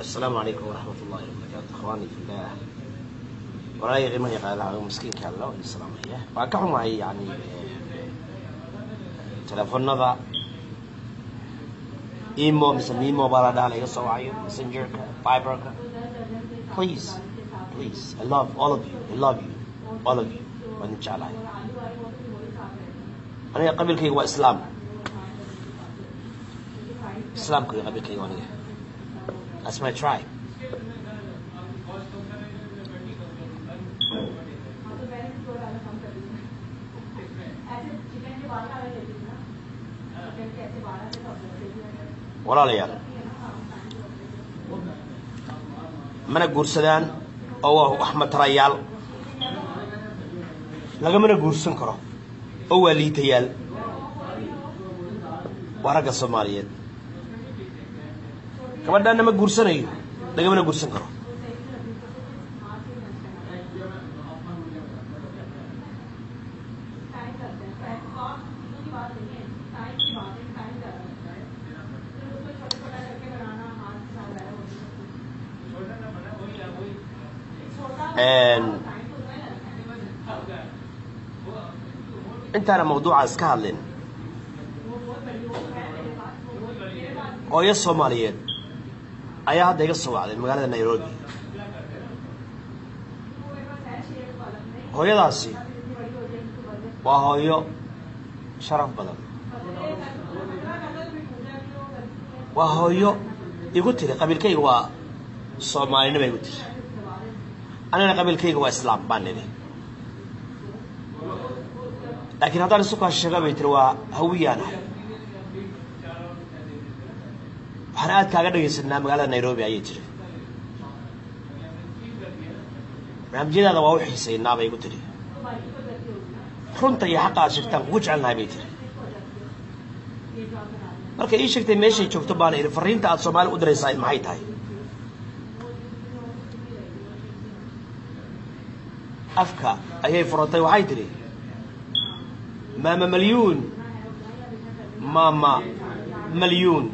asalaamu calaykum waraxmat ullahi wabarakaatu ikhwaani fillah walaalay qiimaha yaqaanaa miskiinka alla idin salaamaya waa ka xumahay yani eh, teleefonada imo mise mimo baa la dhaha la soo wacayo messengerka viberka please please i love all of you i love you all of you waa idin jeclahay aniga qabiilkayga waa islaam islaamka iyo qabiilkayga aniga that's my tribe walaalayaal mana guursadaan? Oo waa wax matarayaal lagamana guursan karo. Oo waa liitayaal waa ragga soomaaliyeed gabadhaana ma guursanayo lagamana guursan karo intaana mawduucaas ka hadlin hooyo soomaaliyeed ayaa hadda iga soo wacday magaalada nairobi. Hooyadaasi waa hooyo sharaf badan. Waa hooyo igu tiri qabiilkayga waa soomaalinima igu tiri. Anigana qabiilkayga waa islaam baan nidhi. Laakiin haddaan isukaa sheega bay tiri waa hawiyaan ahay waxaan aad kaaga dhegaysanaa magaalada nairobi ayay tiri barnaamijyadaada waa u xiisaynaa bay igu tiri. Runta iyo xaqa aad sheegtaan kugu jecelnahay bay tiri. Markay ii sheegtay meeshay joogto baana idhi fariinta aad soomaali u diraysaa maxay tahay? Afka ayay furantay waxay tidhi maama malyuun maama malyuun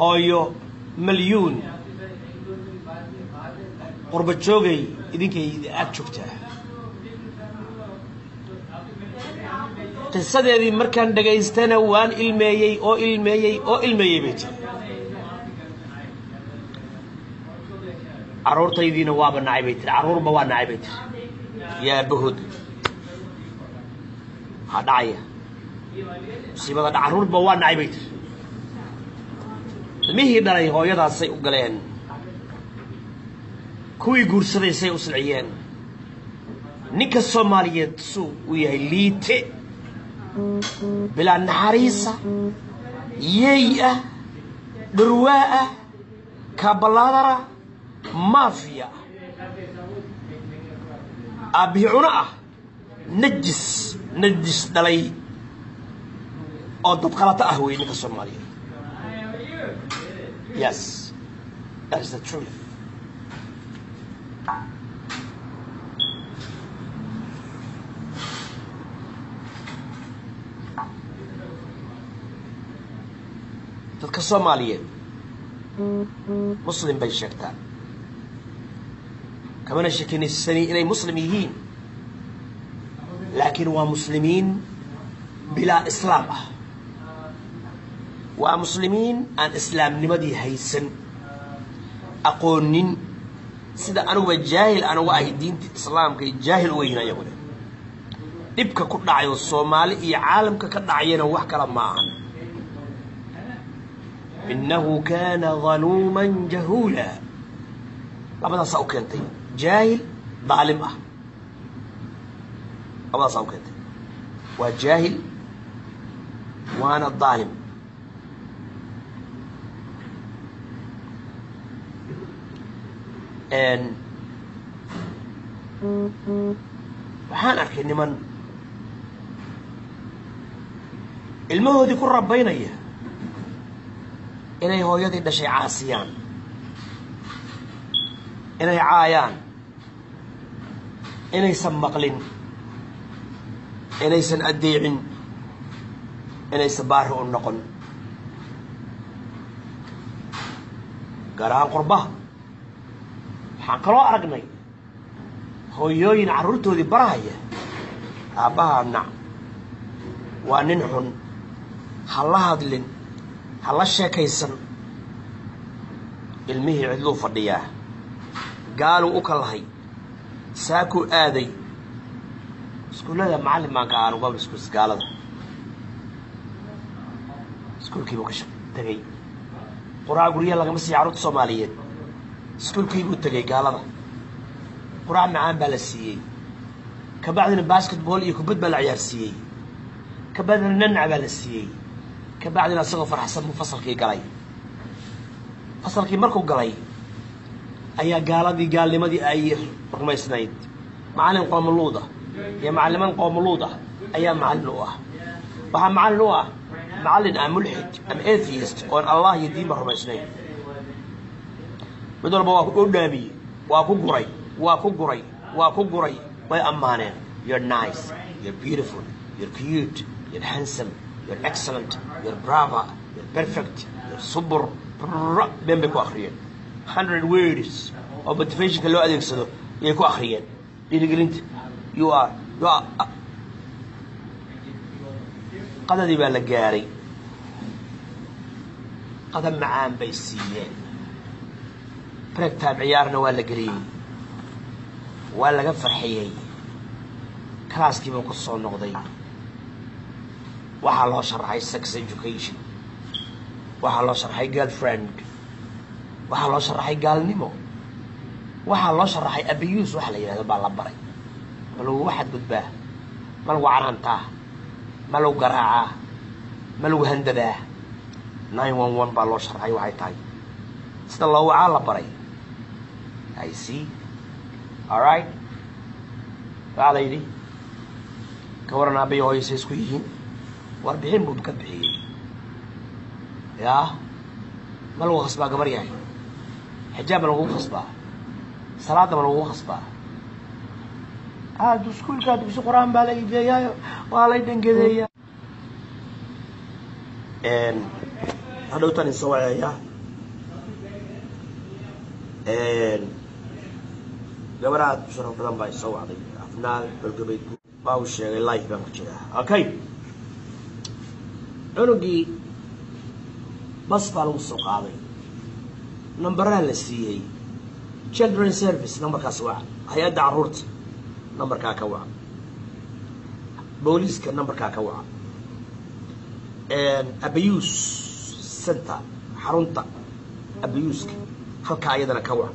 hooyo malyuun qurba joogay idinkay ag joogtaa. Qisadeedii markaan dhagaystana waan ilmeeyey oo ilmeeyey oo ilmeeyey bay tiri carruurtaydiina waaba nacay bay tiri carruurba waa nacay bay tiri yaa bahod waxaa dhacaya. Musiibada dha carruurba waa nacay bay tiri ilmihii dhalay hooyadaasay u galeen. Kuwii guursaday say u silciyeen ninka soomaaliyeed suu uu yahay liite. Bilaa naxariisa yey ah dhurwaa ah kaabalaadara maafiya ah. Cuno ah najis najis dhalay oo dad qalato ah wey ninka soomaaliyeed yes. That is the truth. Dadka soomaaliyeed muslim bay sheegtaan. Kamana shekinisani inay muslim yihiin? Laakiin waa muslimiin bilaa islaam ah aqoonin sida aniguba jaahil aan uga ahay diinta islaamka iyo jaahil uga yihin ayaguna dhibka ku dhacayo soomaali iyo caalamka ka dhacayana wax kala ma ahan innahu kaana daluuman jahuula labadaasaa u keentay jaahil daalim ah labadaasaa u keentay waa jaahil waana daalim waxaan arkay niman ilmahoodii ku rabaynaya inay hooyadii dhashay caasiyaan inay caayaan inaysan maqlin inaysan addeecin inaysan baari u noqon. Gaar ahaan qurbaha waxaan kaloo aragnay hooyooyin carruurtoodii barahaya. Aabbaha nac waa nin xun ha la hadlin ha la sheekaysan. Ilmihii cidluu fadhiyaa. Gaaluu u kalahay. Saakuu aaday. Iskuullada macallin baan ka aanu gobol iskuuls iskuulkiibuu ka tegey quraac guryaha lagama siiya carruurta soomaaliyeed iskuulkiibuu tegey gaalada. Quraac macaan baa la siiyey. Ka bacdina basketball iyo kubad baa la ciyaarsiiyey. Ka bacdina nanac baa la siiyey. Ka bacdina isagoo farxsan buu fasalkii galay. Fasalkii markuu galay ayaa gaaladii gaalnimadii ay rumaysnayd. Macallin qoomuluuda iyo macalliman qoomuluud ah ayaa macallin u ah. Waxaa macallin u ah macallin ah mulxid ama atheist oon allah iyo diinba rumaysnayn mid walba waa u dhaamiyey waa ku guray waa ku guray waa ku guray way ammaaneen you're nice. You're beautiful. You're cute. You're handsome. You're excellent. You're brava. You're perfect. You're super been bay ku akhriyeen hundred words oo motivationka loo adeegsado ayay ku akhriyeen dhiirigelinta you are you are qadadii baa la gaaray qada macaan bay siiyeen break ciyaarna waa la geliyey. Waa laga farxiyey. Kalaaskiibuu ku soo noqday. Waxaa loo sharaxay sex education. Waxaa loo sharaxay girlfriend. Waxaa loo sharaxay gaalnimo. Waxaa loo sharaxay abiyuus waxa la yidhahdo baa la baray. Ma lagugu xadgudbaa ma lagu canaantaa ma lagu garaacaa. Ma lagu handadaa nine one one baa loo sharaxay waxay tahay. Sida loo wacaa la baray i see. Alright waxaa la yidhi ka waran hooyase isku yihiin warbixin buu ka bixiyey yaa ma lagu khasbaa gabar yahay xijaab ma lagugu khasbaa salaada ma lagugu khasbaa aad iskuulkaa dugsi qur'aan baa la iigeeyaayo waa lay dhangadeeyaa hadhowtaan in soo waceeyaa gabar aad u sharaf badan baa isoo wacday. Afnaal xolgabayd baa uu sheegay life baan ku jiraa okay. Cunugii bas baa lagu soo qaaday. Numberaa la siiyey. Children service numberkaas waca hay'adda carruurta numberkaa ka waca. Booliiska numberkaa ka waca. Abuse center xarunta abuuska halkaa iyadana ka waca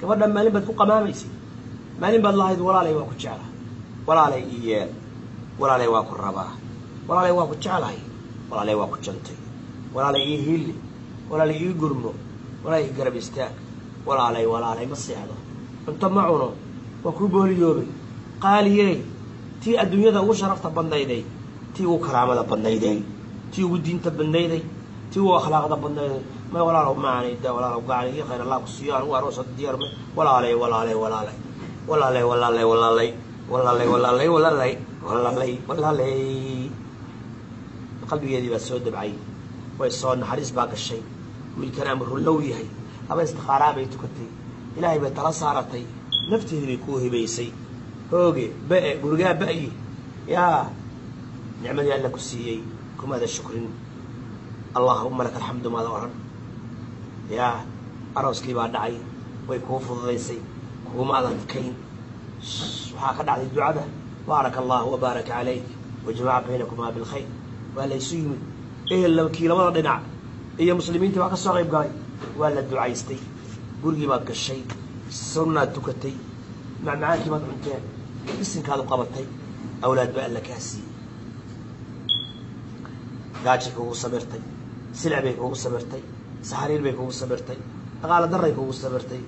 gabadhan maalin baad ku qamaamaysay maalin baad lahayd walaalay waa ku jecla walaalay ii yeel. Walaalay waa ku rabaa. Walaalay waa ku jeclahay. Walaalay waa ku jantay. Walaalay ii hiili walaalay ii gurmo. Walaalay ii garab istaag. Walaalay walaalay ma seexdo. Cunto ma cuno. Waa kuu booliyoobay. Qaaliyey tii adduunyada ugu sharafta badnayday. Tii ugu karaamada badnayday. Tii ugu diinta badnayday. Tii ugu akhlaaqda badnayday may walaalow maani da walaalow iyo khayr allah ku siiyo anigu aroosa diyaar ma walaalay walaalay walaalay walaalay walaalay walaalay walaalay walaalay walaalay walaalay walaalay qalbigeedii baa soo dabcay way soo naxariis baa gashay wiilkan amru low yahay. Laba istikaaraa bay tukatay ilaahay bay tala saaratay nafteedii bay kuu hibaysay hooge ba'e gurigaa ba-yi yaa nicmadii alla ku siiyey kumaada shukrin. Allahuma laka alxamdu maada odhan يا أروسكي بعد عي ويكوفض ليسي هو ما ذا كين. وحاخد عليه الدعاء بارك الله وبارك عليك. وجمع بينكما بالخير. ولا يسيم إيه إلا كيلو ولا دينع إيه مسلمين تبعك الصغير بقاي ولا الدعاء يستي. برجي بعد كشيء سنة تكتي. مع معاك ما تعنتي بس إنك هذا قبضتي أولاد بقى لك هسي قاعد شكوه صبرتي. سلعبه هو صبرتي. Saxariir bay kugu sabirtay dhaqaalo daray kugu sabirtay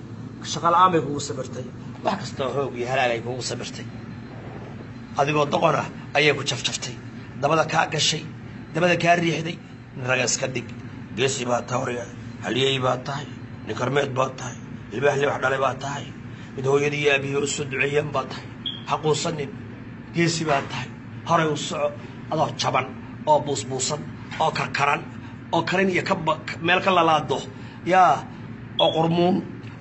shaqo la'aan bay kugu sabirtay wax kastoo hoog iyo halaagay kugu sabirtay. Adigoo doqon ah ayay ku jafjaftay dabada kaa gashay dabada kaa riixday nin raga iska dhig geesi baad tahay origa haliyey baad tahay nin karmeed baad tahay ilbaaxli wax dhalay baad tahay mid hooyadii iyo aabihii u soo duceeyeen baad tahay haquusanin geesi baad tahay horay u soco adoo jaban oo buusbuusan oo karkaran oo karin iyo ka meel ka lalaado. Yaa oo qurmuun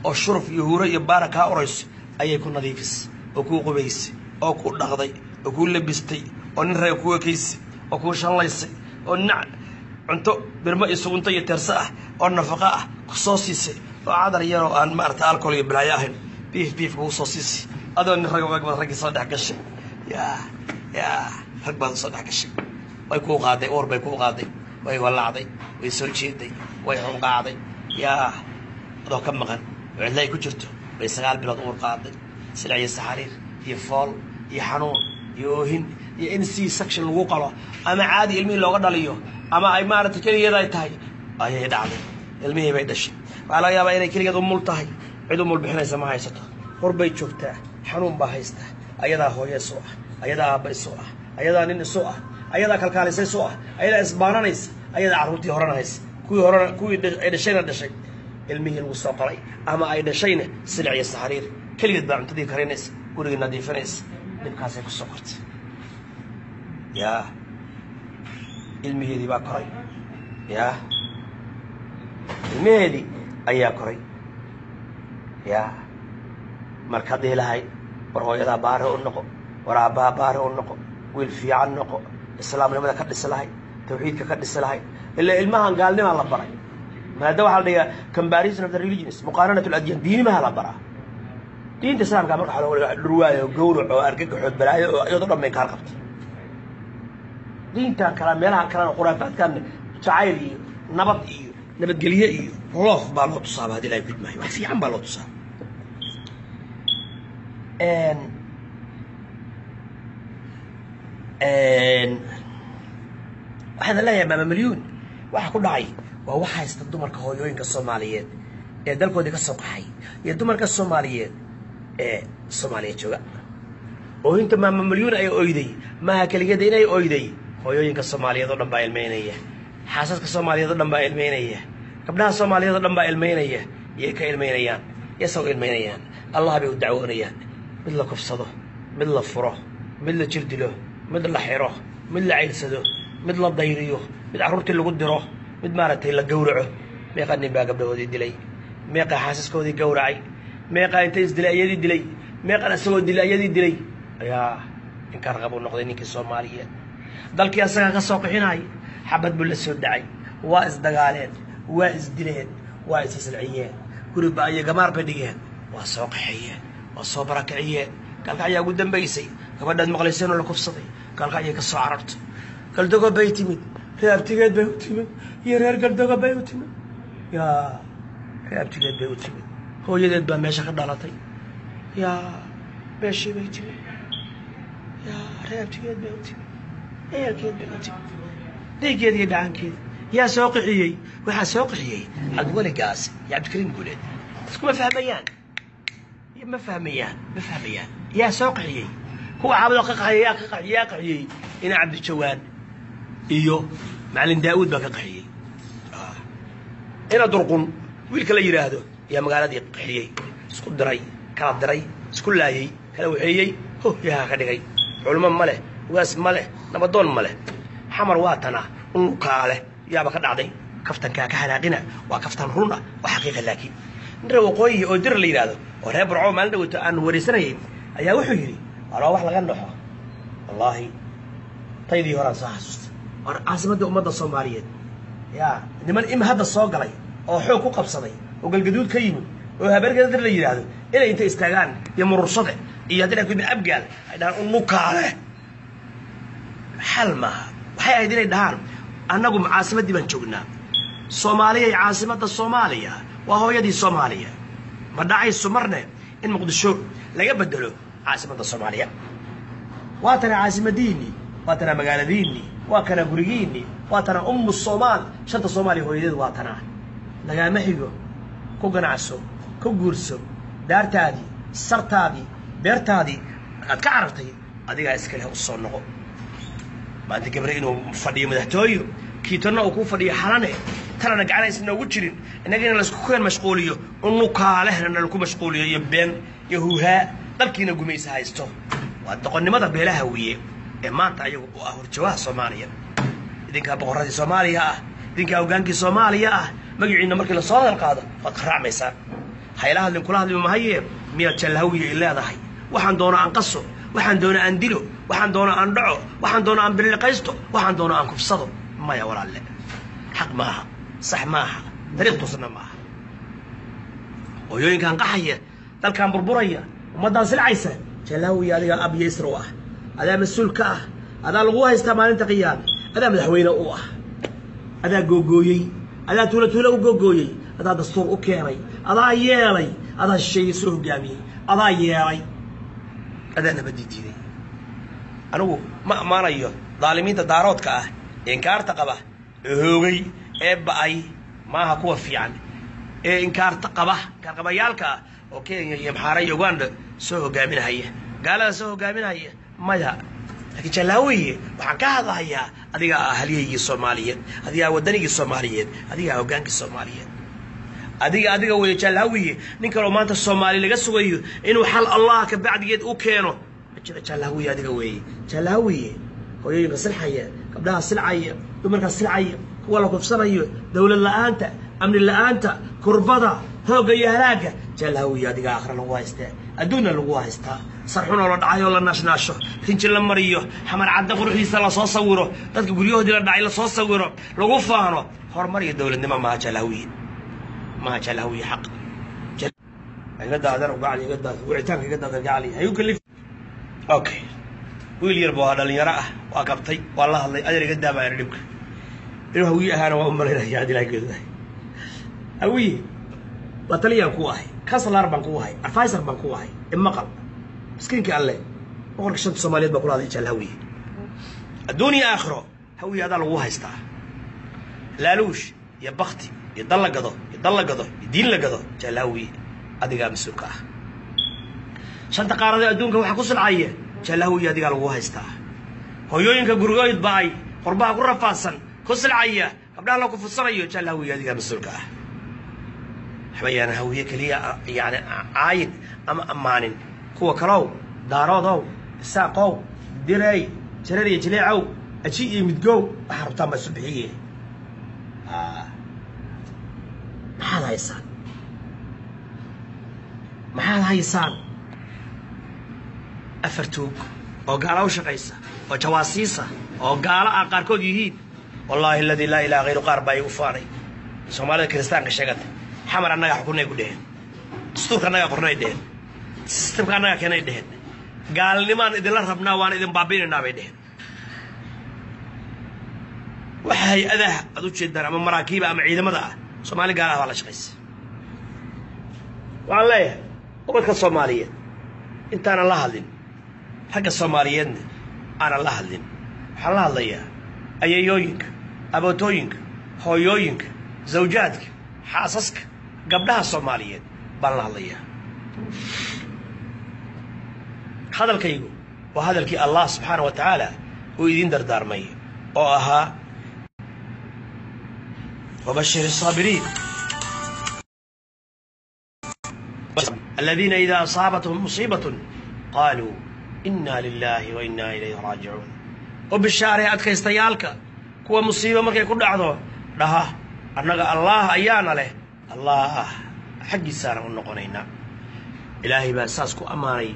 oo shuruf iyo huuro iyo baara kaa urayso ayay ku nadiifisay oo kuu qubaysay oo kuu dhaqday oo kuu labistay oo nin reega kuu ekaysay oo kuu shallaysay oo dhinac cunto birmo iyo sugunto iyo teerse ah oo nafaqo ah ku soo siisay oo cadar yaroo aan maarata alcohol iyo balaayo ahayn biif biif kugu soo siisay. Adoo nin rag baad raggii soo dhex gashay. Yaa yaa rag baad soo dhex gashay. Way kuu qaaday uur bay kuu qaaday way walaacday way soo jeeday way xunqaacday yaa adoo ka maqan oo cidla ay ku jirto bay sagaal bilood uur qaaday. Silic iyo saxariir iyo fool iyo xanuun iyo oohin iyo in c section lagu qalo ama caadi ilmihii looga dhaliyo ama ay maaragtay keligeed ay tahay ayay dhacday. Ilmihii bay dhashay. Waxaa laga yaabaa inay keligeed umul tahay. Cid umul bixinaysa ma haysato. Hor bay joogtaa xanuun baa haystaa. Ayadaa hooye isu ah ayadaa aabba isu ah ayadaa nin isu ah ayadaa kalkaalisa isu ah. Ayadaa isbaananaysa ayadaa carruurtii horena haysa kuwii horena kuwii ay dhashayna dhashay. Ilmihii lagu soo qoray. Ama ay dhashayna silic iyo saxariir. Keligeed baa cuntadii karinaysa gurigii nadiifinaysa. Dhibkaasay ku soo kortay yaa ilmiheedii baa koray. Yaa ilmaheedii ayaa koray. Yaa markaad dhihi lahayd war hooyadaa baare u noqo. War aabbaha baare u noqo. Wiil fiican noqo islaamnimada ka dhisi lahayd tawxiidka ka dhisi lahayd ilaa ilmahan gaalnimaa la baray. Maada waxaa la dhigaa comparison of the religions muqaaranat ladyan diinimaha la baraa. Diinta islaamka marka waa dhurwaayo gawrac oo argagaxood balaayo oo iyadoo dhan bay kaar qabtay. Diintan kale meelaha kalena khuraafaadkan jacayl iyo nabad iyo nabadgelye iyo loof baa loo tusaaba haddii ilahay gudmaayo wax fiican baa loo tusaa waxaan leeyahay maama milyuun waxa ku dhacay waa wax haysta dumarka hooyooyinka soomaaliyeed ee dalkoodii ka soo qaxay iyo dumarka soomaaliyeed ee soomaaliya jooga. Ooyinta maama milyuun ay oyday maaha keligeeda inay oyday hooyooyinka soomaaliyeed oo dhan baa ilmaynaya xaasaska soomaaliyeed oo dhan baa ilmaynaya gabdhaha soomaaliyeed oo dhan baa ilmaynaya iyay ka ilmaynayaan yasoo ilmaynayaan allah bay u dacwoonayaan mid la kufsado mid la furo mid la jir dilo مد لا حيروه مد لا عيلسدوه مد لا ديريوه مد عرورتي لغو ديروه مد مارتي لغورعوه ميقا نبا قبلوه دي دلي. ميقا حاسسكو دي قورعي. ميقا انتيز دلي أيدي دلي. ميقا نسوه دلي أيدي دلي. اياه إنكار غابو نقضي نيكي صومالية دالكي اساقا قصوق حيناي حبت بل السودعي واس دقالين واس دلين واس اسلعيين كل بقى إيه قمار بديين. واسوق حيين واسوبرك قال حيا قد بيسي قبل ما مقلسين ولا كفصتي قال حيا كسعرت قال دغ بيتي ميد ريابتي قد بيوتي ميد يا رير قال دغ بيوتي ميد يا ريابتي قد بيوتي ميد هو يدد بمشى خدالاتي يا بشي بيتي ميد يا ريابتي قد بيوتي ميد يا كيد يا كيد يا سوق حيي. وحا سوق حيي. حق ولا قاسي يا عبد الكريم قولي. اسكو فهميان. ما فهميان. ما فهميان. Yaa soo qaxiyey. Kuwa caabadoo ka qaxiyay yaa ka qaxiyey yaa qaxiyey. Ina cabdijawaan iyo macalin daa'uud baa ka qaxiyey. Ina durqun wiilka la yidhaahdo ayaa magaaladii qaxiyey. Isku diray kala diray isku laayey kala waxeeyey. Hoh yaha ka dhigay. Culmo ma leh ugaas ma leh nabadoon ma leh. Xamar waa tana unkaa leh. Yaaba ka dhacday. Kaftankaa ka hanaaqina waa kaftan run ah waa xaqiiqa laakiin. Nin waqooyi oo dir la yidhaahdo oo reer burco maalin dhaweyto aan waraysanayay ayaa wuxuu yidhi walaa wax laga naxo wallaahi taydii horaan soo xasuusta war caasimadda ummadda soomaaliyeed. Yaa niman im hadda soo galay oo xoog ku qabsaday oo galgaduud ka yimid oo habeergeeda dir la yidhaahdo inay intay istaagaan iyo murursade iyo haddii kudmi abgaal ay dhahaan unukaale xal maaha. Waxay ahayd inay dhahaan annagu caasimaddii baan joognaa. Soomaaliyay caasimadda soomaaliya. Waa hooyadii soomaaliya. Ma dhacayso marne in muqdisho laga bedelo caasimadda soomaaliya. Waa tana caasimadiinii waa tana magaaladiinii waa kana gurigiinii waa tana ummu soomaal shanta soomaaliya hooyadeed waa tanaa lagaama xigo ku ganacso ku guurso daartaadii sartaadii beertaadii aad ka carartay adigaa iskaleh u soo noqo. Maanta gabre inuu fadhiyo madaxtooyo kiitonna uu ku fadhiyo xalane gacanaysa noogu jirin. Innagina laysku keen mashquuliyo unukaalehna nalaku mashquuliyo iyo been iyo huuhaa dalkiina gumaysa haysto. Waa doqonnimada beelaha wiye ee maanta ayagu u ah horjawaha soomaaliya. Idinkaa boqorradii soomaaliya ah idinkaa hogaankii soomaaliya ah magaciina markii la soo hadal qaado waad qaraacmaysaa hayla hadlin kula hadli mahayee miyaad jallahawiya i leedahay waxaan doona aan qaso waxaan doona aan dilo waxaan doona aan dhaco waxaan doona aan biliqaysto waxaan doona aan kufsado maya walaalle xaq ma aha sax ma aha dariiq toosna ma aha hooyooyinkaan qaxaya dalkaan burburaya ummaddaan silcaysa jallahawiya adigaa ab iyo isra u ah adaa mas-uul ka ah adaa lagu haystaa maalinta qiyaame adaa madaxweyne u ah adaa googooyey adaa tuula tuula u googooyey adaa dastuur u keenay adaa yeelay adaa shisheeye soo hogaamiyey adaa yeelay adaa nabadii diiday anigu ma ammaanayo daalimiinta daaroodka ah inkaarta qaba. Ee hoogay ee ba'ay maaha kuwa fiican. Ee inkaarta qaba inkaarqabayaalka ah oo kenya iyo maxaara iyo uganda soo hogaaminahaya. Gaalada soo hogaaminahaya maya. Laakiin jallaawiye waxaan ka hadlahayaa adigaa ah halyaygii soomaaliyeed adigaa waddanigii soomaaliyeed adigaa hoggaankii soomaaliyeed. Adiga adiga weeye jallaawiye nin kaloo maanta soomaali laga sugayo inuu xal allah ka bacdigeed u keeno. Ma jiro jallaawiye adiga weeye jallaawiye hooyooyinka silxaya gabdhaha silcaya dumarka silcaya kuwa la kufsanayo dowlad la'aanta amni la'aanta kurbada hoogga iyo halaagga jallaawiye adiga akhra lagu haystaa adduunna lagu haystaa. Sarxunoo la dhacay oo la naashnaasho rinji la mariyo xamar cadda quruxdiisa la soo sawiro dadka guryahoodii la dhacay la soo sawiro lagu faano horumar iyo dowladnimo maaha jallaawiye maaha jallaawiye xaq. Iga wiil yar ahaa dhalinyaro ah waa kabtay waa la hadlay adeer iga daabaa ina dhibka. Inuu hawiye ahaana waa u malaynaya ad ilahay geedahay hawiye waa taliyaan ku ahay kansalaar baan ku ahay advisor baan ku ahay imaqal miskiinkii alle boqorka shanta soomaaliyeed baa kula hadlay jal hawiye adduun aakhiro hawiye adaa lagu haystaa. Laaluush iyo bakti iyo dal la gado iyo dal la gado iyo diin la gado jal hawiye adigaa mas'uulka ah. Shanta qaaradood adduunka waxaa ku silcaya jal hawiye adigaa lagu haystaa هيوين كجرويد باي قربها قرفاسن خسر عيا قبلها لو كفصر أيه كان له وياه ذي بسرقة حبي أنا هوية كلية يعني عايد أم أمانين قوة كراو داراو داو ساقو ديري شرري جليعو أشيء مدجو حرب تام السبحية آه ما هذا يسان ما هذا يسان أفرتوك أو قالوا شقيسه oo jawaasiisa oo gaalo ah qaarkood yihiin. Wallaahi aladii laa ilaha hayru qaar baa igu faanay. Soomaalida kiristaanka sheegata xamar annagaa xukunay ku dheheen. Dastuurka annagaa qornay dheheen. Sistamka annagaa keenay dheheen. Gaalnimaan idinla rabnaa waan idin baabiinaynaa bay dheheen. Waxa hay'adaha aad u jeedaan ama maraakiiba ama ciidamada ah soomaali gaalaha baa la shaqaysa waxaan leeyahay gobolka soomaaliyeed intaanan la hadlin ragga soomaaliyeedna aanan la hadlin waxaan la hadlayaa ayeeyooyinka abootooyinka hooyooyinka zawjaadka xaasaska gabdhaha soomaaliyeed baan la hadlayaa hadalkaygu waa hadalkii allah subxaana wa tacaala uu idiin dardaarmay oo ahaa wabashir الصاabiriin aladiina ida asaabathum musiibaة qaaluu ina lilahi wa ina ilayhi raajicuun u bishaaray adkaystayaalka kuwa musiibo markay ku dhacdo dhaha annaga allah ayaana leh allah xaggiisaana u noqonaynaa ilaahay baa saas ku ammaanay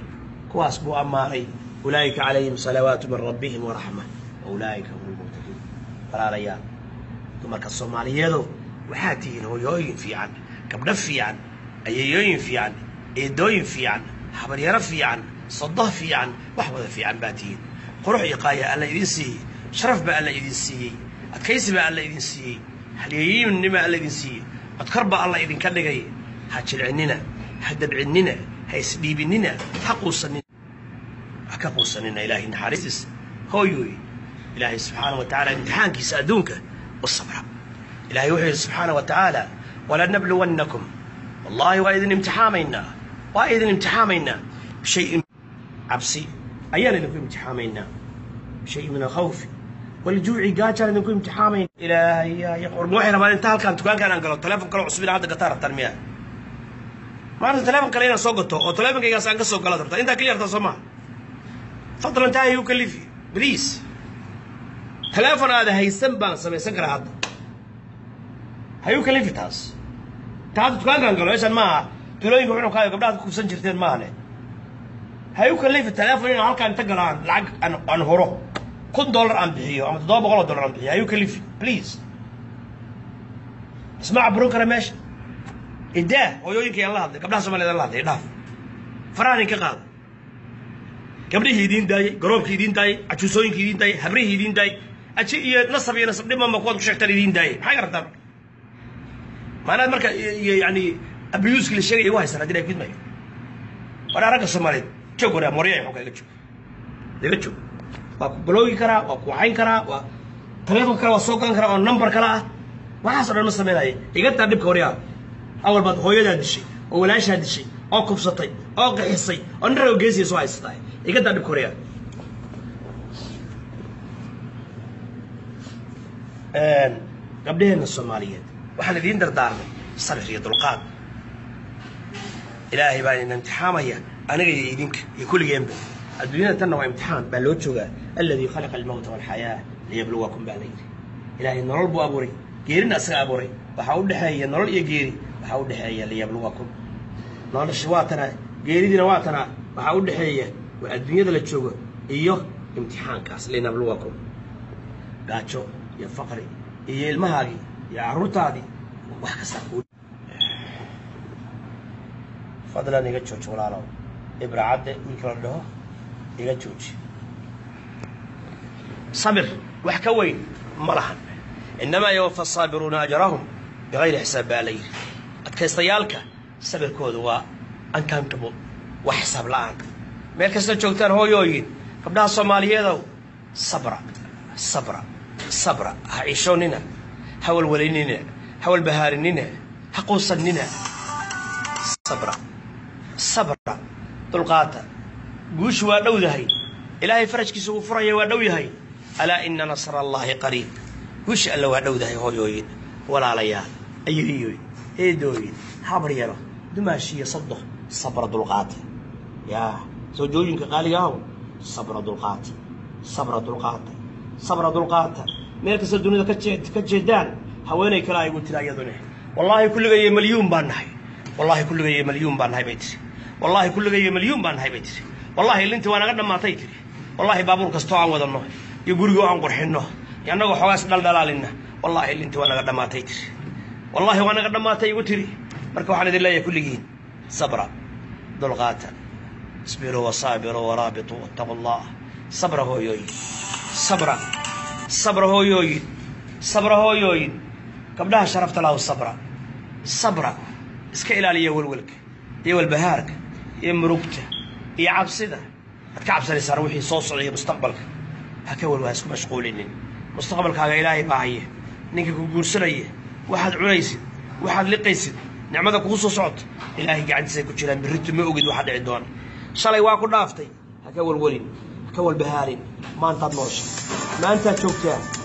kuwaas buu ammaanay ulaa'ika calayhim salawaatu min rabbihim waraxma wa ulaa'ika hum lmuhtaduun walaalayaal dumarka soomaaliyeedow waxaad tihiin hooyooyin fiican gabdho fiican ayeeyooyin fiican eedooyin fiican habaryaro fiican صدّه في عن وحوض في عن باتين قروح يقايا ألا يدنسي شرف بقى ألا يدنسي أتكيس بقى ألا يدنسي حليين على ألا يدنسي أتكرب بقى ألا يدن كان لقاي هاتش العنينة هدب العنينة هاي سبيب النينة حقو السنين أكا قو السنين إلهي نحارسس. هو يوي إلهي سبحانه وتعالى امتحان كيس أدونك. والصبر. إلهي وحي سبحانه وتعالى ولا نبلونكم والله وإذن امتحامينا وإذن امتحامينا. بشيء عبسي. أيانا نكون امتحامينا. شيء من الخوف. والجوع قاتش أنا نكون امتحامين إلى يا يا وروحي أنا ما انتهى الكلام تقول كان قالوا تلفون كلوا عصبي هذا قطار الترمية ما أنت تلفون كلينا سقطوا أو تلفون كي جالس أنقص سقطوا ترى. أنت كلي أرتسمع فضل انتهى يكلفي بليز. تلفون هذا هي سبعة سبعة سكر هذا هيو كلفي تاس. تعال تقول كان قالوا إيش أنا ما تلوين يقولون كايو قبل هذا كوسن جرتين ما عليه. Ha igu kalifi teleefon inaan halkaan inta galo aan lacag aan huro kun dollar aan bixiyo ama toddoba boqol oo dollar aan bixiyo. Ha igu kalifi please. Isma caburin kara meesha. Idaa hooyooyinka yaan la hadlay gabdhaha soomaaliyed aan la hadlay dhaaf. Farahan inka qaada gabdhihii idiin daayey garoobkii idiin daayey cajuusooyinkii idiin daayey habrihii idiin daayey aji iyo nasab iyo nasab dhimanba kuwaad ku sheegtaan idiin daayey maxay gartaa marka maanaad marka yani abiyuuskii la sheegaya igu haystaan haddii fidmayo waraa ragga soomaaliyeed ah dulqaad ilaahay baa idin imtixaamaya أنا يدينك يكل جنب. الدنيا تنوع امتحان بلوتشوغا الذي خلق الموت والحياة ليبلوكم بعدين إلى أن نرى أبوري. جيرنا أسرى أبوري. بحاول دحية نرى إيه يجيري بحاول دحية ليبلوكم. نرى الشواتنا. جيري دنواتنا بحاول دحية والدنيا تلتشوغا إيوه امتحان كاس لنبلوكم قاتشو. يا فقري. يا المهاجي. يا عروتادي. وحكسر فضلا نيجا تشوتشو إبراعات ميكرون له إلى جوج. صبر وحكوين مرهن إنما يوفى الصابرون أجرهم بغير حساب عليه. أتكستيالك صبر كودوا uncountable وحساب لأن ملك سنجوكتان هو يوين فبدا الصومالية دو صبر صبر صبر. هعيشوننا هول وليننا هول بهارننا هقوصننا صبر صبر. Dulqaata guushu waa dhow yahay ilaahay farajkiisa uu furaya waa dhow yahay alaa ina nasra allaahi qariib guusha alla waa dhow yahay hooyooyin walaalayaal ayiriyoy eedooyin habar yaro dumaashiyo saddox sabra dulqaata yaa soojooyinka qaaliga ahow sabra dulqaata sabra dulqaata sabra dulqaata meel kasta dunida ka jeedaan haweenay kale aygu tiri ayadune wallaahi kulligayo malyuun baan nahay wallaahi kulligayo malyuun baan nahay bay tiri wallaahi kulligayo malyuun baan nahay bay tiri. Wallaahi lintii waa naga dhammaatay tiri. Wallaahi baabuur kastoo aan wadanno iyo gurigoo aan qurxinno. Iyo annagoo xoogaas dhaldhalaalinna wallaahi lintii waa naga dhammaatay tiri. Wallaahi waa naga dhammaatay igu tiri. Marka waxaan idin leeyahay kulligiin sabra. Dulqaata isbiruu wasaabiruu waraabituu wattaqu allah sabra hooyooyin. Sabra. Sabra hooyooyin. Sabra hooyooyin. Gabdhaha sharafta lahu sabra. Sabra. Iska ilaaliya welwelka. Iyo walbahaarka مرقته يا عبسده اتكعب سري سروحي صوص عليه مستقبلك هكا هو الواسك مشغولين مستقبلك هذا الهي باعيه نيكي كورسريه واحد عريسي واحد نعم هذا هو صوت الهي قاعد يسكت شيلا من رد ما اوجد واحد عندهم شالي واكل نافتي هكا هو الولين هكا هو البهارين ما انت ما انت توكتان